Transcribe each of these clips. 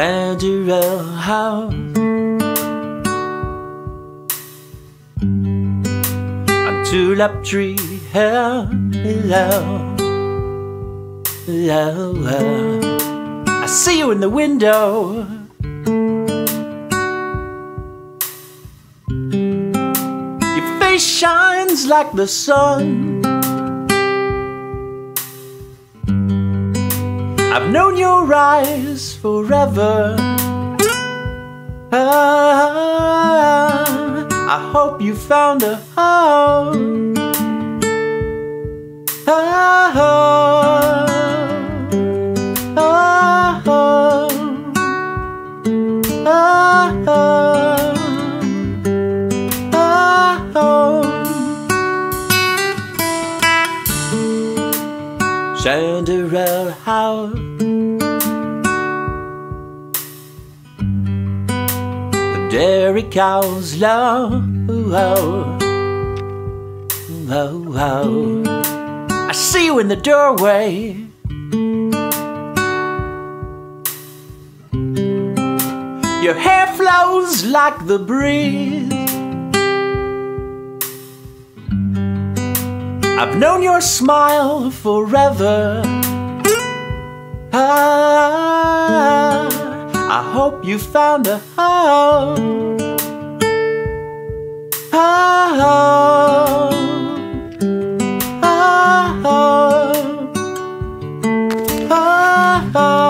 Chanterelle House On Tulip Tree Hello Hello I see you in the window. Your face shines like the sun I've known your eyes forever. Ah, I hope you found a home. Ah, ah, ah, ah, ah, ah. Chanterelle House. The dairy cows low. Oh, oh, oh. I see you in the doorway. Your hair flows like the breeze. I've known your smile forever. Ah, I hope you found a home. Ah, ah, ah, ah, ah,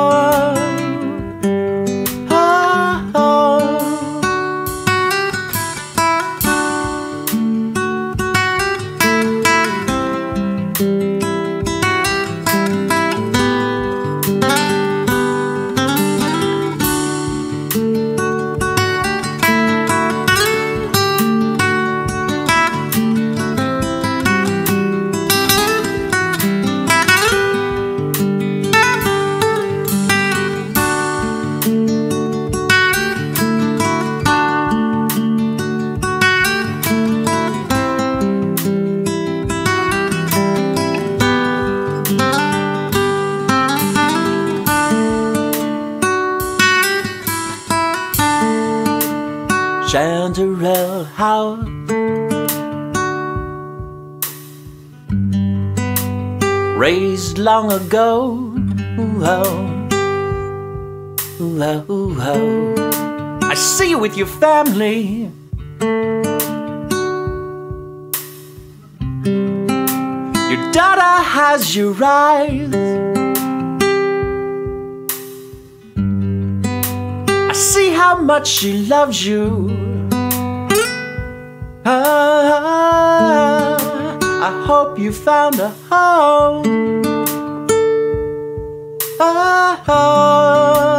Chanterelle House. Raised long ago. Oh, oh, oh. I see you with your family. Your daughter has your eyes. See how much she loves you. Ah, I hope you found a home. Ah, ah,